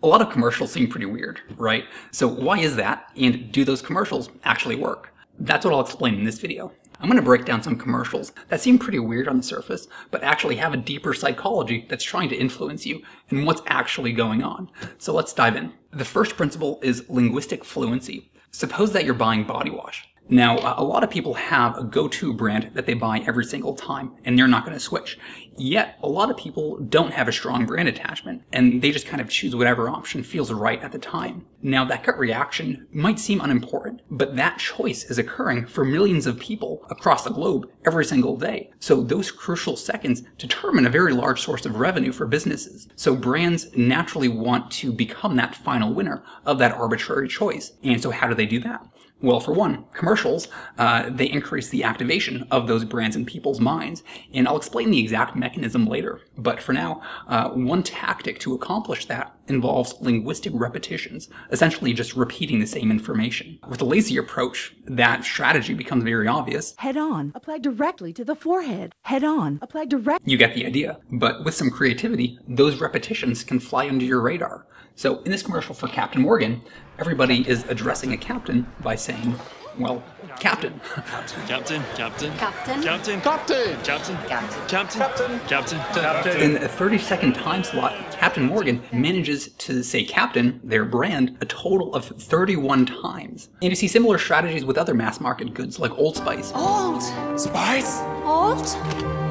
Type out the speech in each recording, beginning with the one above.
A lot of commercials seem pretty weird, right? So why is that? And do those commercials actually work? That's what I'll explain in this video. I'm going to break down some commercials that seem pretty weird on the surface, but actually have a deeper psychology that's trying to influence you and what's actually going on. So let's dive in. The first principle is linguistic fluency. Suppose that you're buying body wash. Now, a lot of people have a go-to brand that they buy every single time, and they're not going to switch. Yet, a lot of people don't have a strong brand attachment, and they just kind of choose whatever option feels right at the time. Now, that gut reaction might seem unimportant, but that choice is occurring for millions of people across the globe every single day. So those crucial seconds determine a very large source of revenue for businesses. So brands naturally want to become that final winner of that arbitrary choice. And so how do they do that? Well, for one, commercials, uh, they increase the activation of those brands in people's minds. And I'll explain the exact mechanism later. But for now, uh, one tactic to accomplish that involves linguistic repetitions, essentially just repeating the same information. With a lazy approach, that strategy becomes very obvious. Head on, apply directly to the forehead. Head on, apply direct. You get the idea. But with some creativity, those repetitions can fly under your radar. So in this commercial for Captain Morgan, everybody is addressing a captain by saying, well, Captain. Captain. Captain. Captain. Captain. Captain. Captain. Captain. Captain. Captain. Captain. In a 30 second time slot, Captain Morgan manages to say Captain, their brand, a total of 31 times. And you see similar strategies with other mass market goods like Old Spice. Old. Spice? Old.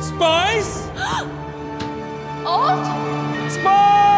Spice? Old. Spice!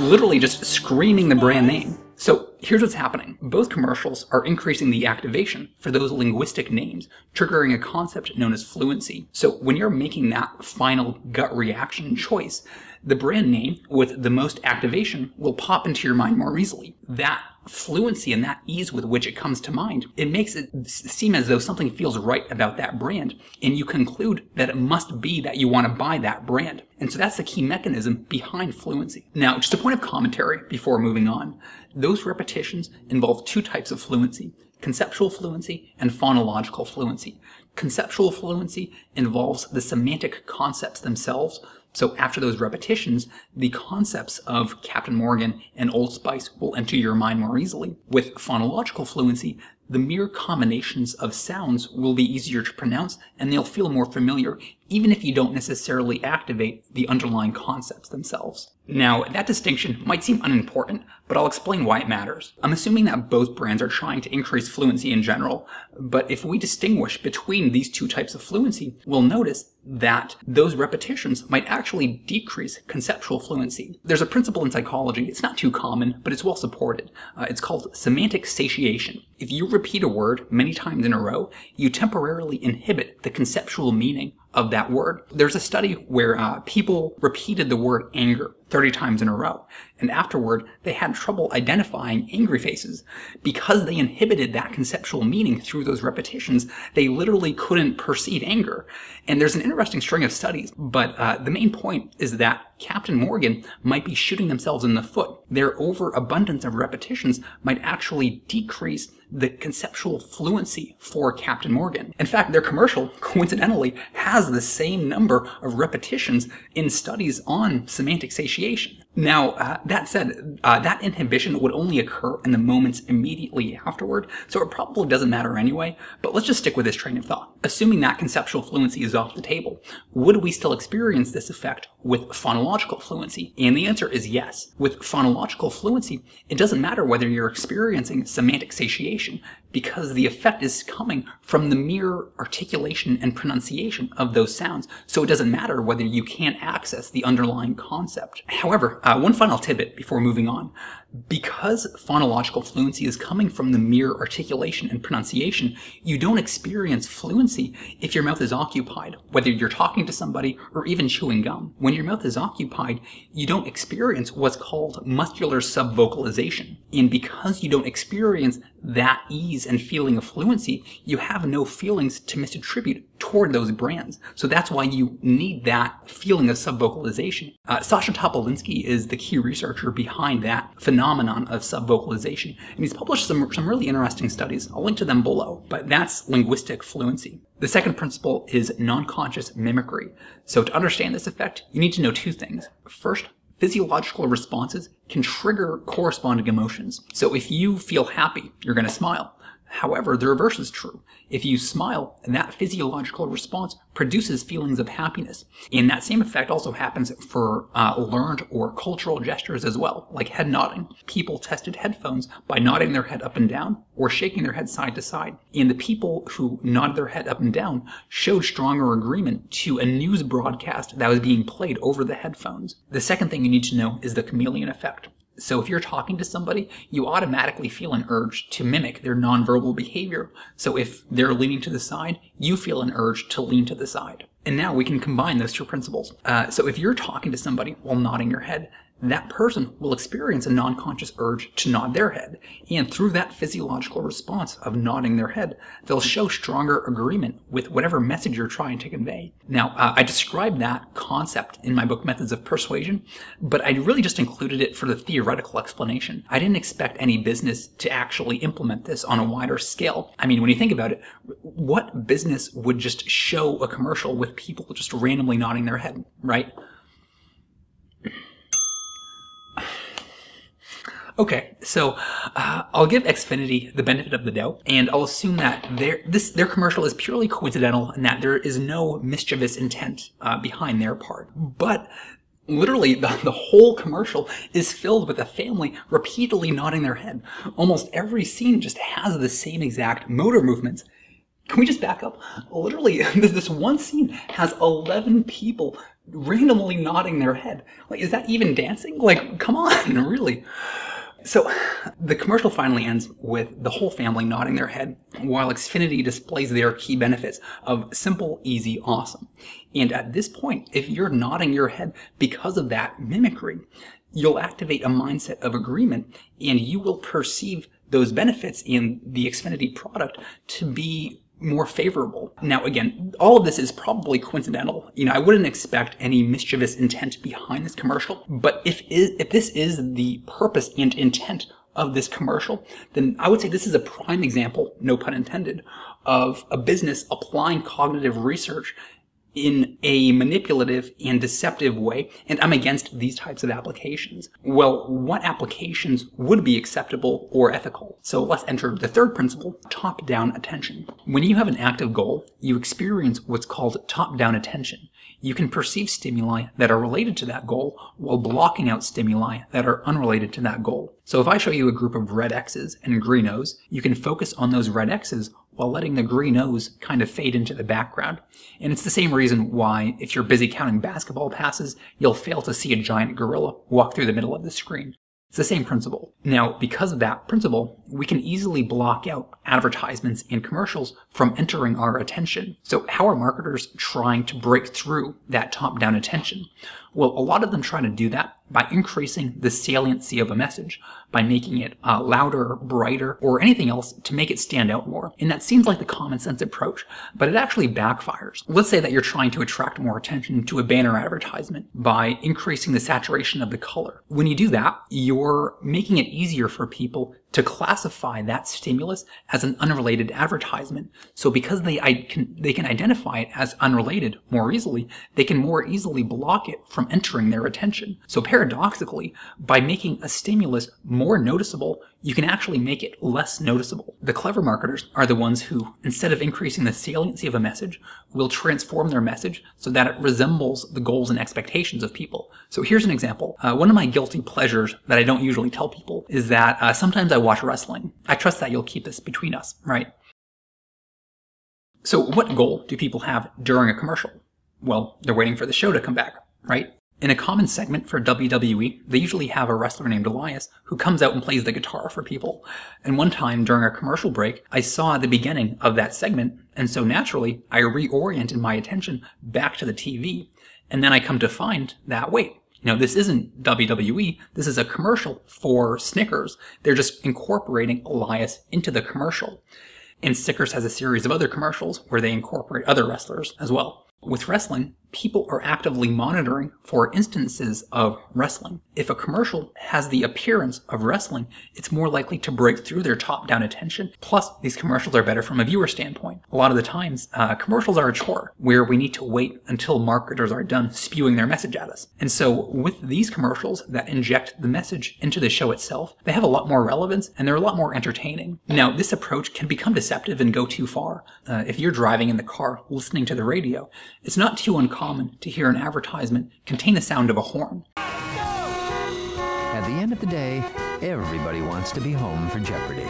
Literally just screaming the brand name. So here's what's happening. Both commercials are increasing the activation for those linguistic names, triggering a concept known as fluency. So when you're making that final gut reaction choice, the brand name with the most activation will pop into your mind more easily. That fluency and that ease with which it comes to mind, it makes it seem as though something feels right about that brand. And you conclude that it must be that you want to buy that brand. And so that's the key mechanism behind fluency. Now, just a point of commentary before moving on. Those repetitions involve two types of fluency conceptual fluency and phonological fluency. Conceptual fluency involves the semantic concepts themselves. So after those repetitions, the concepts of Captain Morgan and Old Spice will enter your mind more easily. With phonological fluency, the mere combinations of sounds will be easier to pronounce and they'll feel more familiar, even if you don't necessarily activate the underlying concepts themselves. Now, that distinction might seem unimportant, but I'll explain why it matters. I'm assuming that both brands are trying to increase fluency in general, but if we distinguish between these two types of fluency, we'll notice that those repetitions might actually decrease conceptual fluency. There's a principle in psychology, it's not too common, but it's well supported. Uh, it's called semantic satiation. If you repeat a word many times in a row, you temporarily inhibit the conceptual meaning of that word. There's a study where uh, people repeated the word anger 30 times in a row. And afterward, they had trouble identifying angry faces. Because they inhibited that conceptual meaning through those repetitions, they literally couldn't perceive anger. And there's an interesting string of studies, but uh, the main point is that Captain Morgan might be shooting themselves in the foot. Their overabundance of repetitions might actually decrease the conceptual fluency for Captain Morgan. In fact, their commercial, coincidentally, has the same number of repetitions in studies on semantic satiation appreciation. Now, uh, that said, uh, that inhibition would only occur in the moments immediately afterward, so it probably doesn't matter anyway, but let's just stick with this train of thought. Assuming that conceptual fluency is off the table, would we still experience this effect with phonological fluency? And the answer is yes. With phonological fluency, it doesn't matter whether you're experiencing semantic satiation, because the effect is coming from the mere articulation and pronunciation of those sounds. So it doesn't matter whether you can't access the underlying concept. However, uh, one final tidbit before moving on. Because phonological fluency is coming from the mere articulation and pronunciation, you don't experience fluency if your mouth is occupied, whether you're talking to somebody or even chewing gum. When your mouth is occupied, you don't experience what's called muscular subvocalization. And because you don't experience that ease and feeling of fluency, you have no feelings to misattribute toward those brands. So that's why you need that feeling of subvocalization. Uh, Sascha Topolinski is the key researcher behind that phenomenon of subvocalization, and he's published some, some really interesting studies. I'll link to them below, but that's linguistic fluency. The second principle is non-conscious mimicry. So to understand this effect, you need to know two things. First, physiological responses can trigger corresponding emotions. So if you feel happy, you're going to smile. However, the reverse is true. If you smile, that physiological response produces feelings of happiness. And that same effect also happens for uh, learned or cultural gestures as well, like head nodding. People tested headphones by nodding their head up and down or shaking their head side to side. And the people who nodded their head up and down showed stronger agreement to a news broadcast that was being played over the headphones. The second thing you need to know is the chameleon effect. So if you're talking to somebody, you automatically feel an urge to mimic their nonverbal behavior. So if they're leaning to the side, you feel an urge to lean to the side. And now we can combine those two principles. Uh, so if you're talking to somebody while nodding your head, that person will experience a non-conscious urge to nod their head. And through that physiological response of nodding their head, they'll show stronger agreement with whatever message you're trying to convey. Now, uh, I described that concept in my book Methods of Persuasion, but I really just included it for the theoretical explanation. I didn't expect any business to actually implement this on a wider scale. I mean, when you think about it, what business would just show a commercial with people just randomly nodding their head, right? Okay, so uh, I'll give Xfinity the benefit of the doubt, and I'll assume that their this their commercial is purely coincidental and that there is no mischievous intent uh, behind their part. But literally, the, the whole commercial is filled with a family repeatedly nodding their head. Almost every scene just has the same exact motor movements. Can we just back up? Literally, this one scene has 11 people randomly nodding their head. Like, is that even dancing? Like, come on, really? So the commercial finally ends with the whole family nodding their head while Xfinity displays their key benefits of simple, easy, awesome. And at this point, if you're nodding your head because of that mimicry, you'll activate a mindset of agreement and you will perceive those benefits in the Xfinity product to be more favorable. Now, again, all of this is probably coincidental. You know, I wouldn't expect any mischievous intent behind this commercial, but if is, if this is the purpose and intent of this commercial, then I would say this is a prime example, no pun intended, of a business applying cognitive research in a manipulative and deceptive way, and I'm against these types of applications. Well, what applications would be acceptable or ethical? So let's enter the third principle, top-down attention. When you have an active goal, you experience what's called top-down attention. You can perceive stimuli that are related to that goal while blocking out stimuli that are unrelated to that goal. So if I show you a group of red X's and green O's, you can focus on those red X's while letting the green O's kind of fade into the background. And it's the same reason why, if you're busy counting basketball passes, you'll fail to see a giant gorilla walk through the middle of the screen. It's the same principle. Now, because of that principle, we can easily block out advertisements and commercials from entering our attention. So how are marketers trying to break through that top-down attention? Well, a lot of them try to do that by increasing the saliency of a message, by making it uh, louder, brighter, or anything else to make it stand out more. And that seems like the common sense approach, but it actually backfires. Let's say that you're trying to attract more attention to a banner advertisement by increasing the saturation of the color. When you do that, you're making it easier for people to classify that stimulus as an unrelated advertisement. So because they can, they can identify it as unrelated more easily, they can more easily block it from entering their attention. So paradoxically, by making a stimulus more noticeable, you can actually make it less noticeable. The clever marketers are the ones who, instead of increasing the saliency of a message, will transform their message so that it resembles the goals and expectations of people. So here's an example. Uh, one of my guilty pleasures that I don't usually tell people is that uh, sometimes I watch wrestling. I trust that you'll keep this between us, right? So what goal do people have during a commercial? Well, they're waiting for the show to come back, right? In a common segment for WWE, they usually have a wrestler named Elias who comes out and plays the guitar for people. And one time during a commercial break, I saw the beginning of that segment, and so naturally, I reoriented my attention back to the TV. And then I come to find that, wait, you know, this isn't WWE, this is a commercial for Snickers. They're just incorporating Elias into the commercial. And Snickers has a series of other commercials where they incorporate other wrestlers as well. With wrestling, people are actively monitoring for instances of wrestling. If a commercial has the appearance of wrestling, it's more likely to break through their top-down attention. Plus, these commercials are better from a viewer standpoint. A lot of the times, uh, commercials are a chore where we need to wait until marketers are done spewing their message at us. And so, with these commercials that inject the message into the show itself, they have a lot more relevance and they're a lot more entertaining. Now, this approach can become deceptive and go too far. Uh, if you're driving in the car listening to the radio, it's not too uncommon to hear an advertisement contain the sound of a horn. At the end of the day, everybody wants to be home for Jeopardy!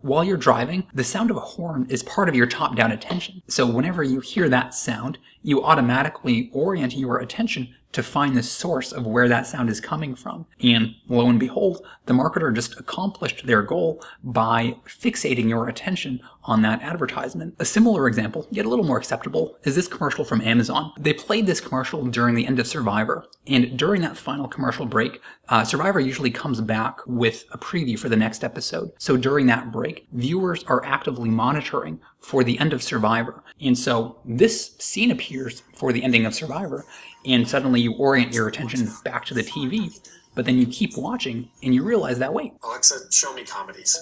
While you're driving, the sound of a horn is part of your top-down attention. So whenever you hear that sound, you automatically orient your attention to find the source of where that sound is coming from. And lo and behold, the marketer just accomplished their goal by fixating your attention on that advertisement. A similar example, yet a little more acceptable, is this commercial from Amazon. They played this commercial during the end of Survivor, and during that final commercial break, uh, Survivor usually comes back with a preview for the next episode. So during that break, viewers are actively monitoring for the end of Survivor. And so this scene appears for the ending of Survivor, and suddenly you orient your attention back to the TV, but then you keep watching and you realize that wait, Alexa, show me comedies.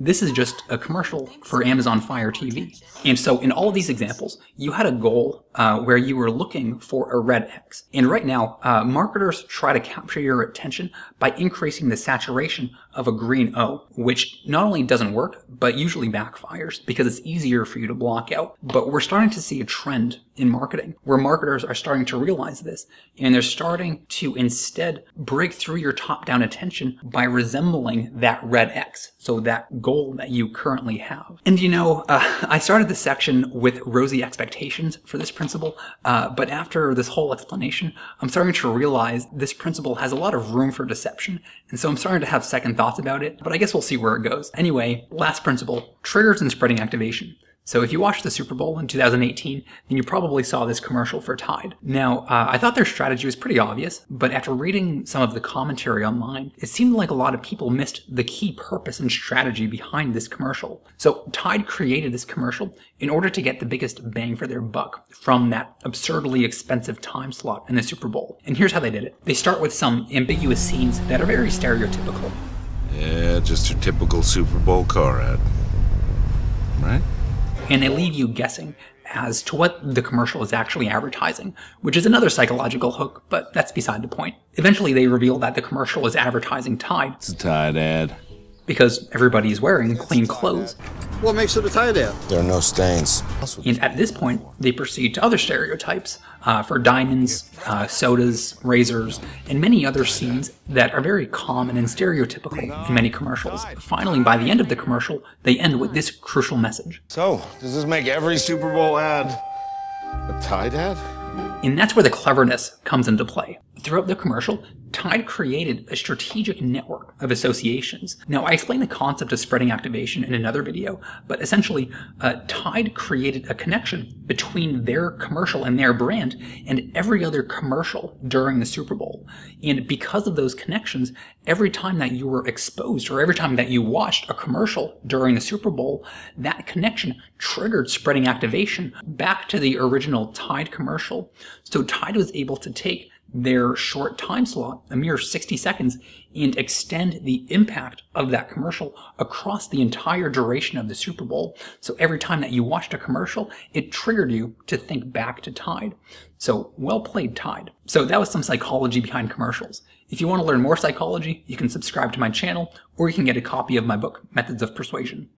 this is just a commercial for Amazon Fire TV. And so in all of these examples, you had a goal uh, where you were looking for a red X. And right now, uh, marketers try to capture your attention by increasing the saturation of a green O, which not only doesn't work, but usually backfires because it's easier for you to block out. But we're starting to see a trend in marketing where marketers are starting to realize this and they're starting to instead break through your top down attention by resembling that red X. So that goal that you currently have. And you know, uh, I started this section with rosy expectations for this principle, uh, but after this whole explanation, I'm starting to realize this principle has a lot of room for deception, and so I'm starting to have second thoughts about it, but I guess we'll see where it goes. Anyway, last principle, triggers and spreading activation. So if you watched the Super Bowl in 2018, then you probably saw this commercial for Tide. Now, uh, I thought their strategy was pretty obvious, but after reading some of the commentary online, it seemed like a lot of people missed the key purpose and strategy behind this commercial. So Tide created this commercial in order to get the biggest bang for their buck from that absurdly expensive time slot in the Super Bowl. And here's how they did it. They start with some ambiguous scenes that are very stereotypical. Yeah, just your typical Super Bowl car ad. Right? And they leave you guessing as to what the commercial is actually advertising, which is another psychological hook, but that's beside the point. Eventually, they reveal that the commercial is advertising Tide It's a Tide ad. Because everybody is wearing clean clothes. What makes it a Tide ad? There are no stains. And at this point, they proceed to other stereotypes uh, for diamonds, uh, sodas, razors, and many other scenes that are very common and stereotypical in many commercials. Finally, by the end of the commercial, they end with this crucial message. So, does this make every Super Bowl ad a Tide ad? And that's where the cleverness comes into play. Throughout the commercial, Tide created a strategic network of associations. Now, I explained the concept of spreading activation in another video, but essentially, uh, Tide created a connection between their commercial and their brand and every other commercial during the Super Bowl. And because of those connections, every time that you were exposed or every time that you watched a commercial during the Super Bowl, that connection triggered spreading activation back to the original Tide commercial. So Tide was able to take their short time slot, a mere 60 seconds, and extend the impact of that commercial across the entire duration of the Super Bowl. So every time that you watched a commercial, it triggered you to think back to Tide. So well played, Tide. So that was some psychology behind commercials. If you want to learn more psychology, you can subscribe to my channel, or you can get a copy of my book, Methods of Persuasion.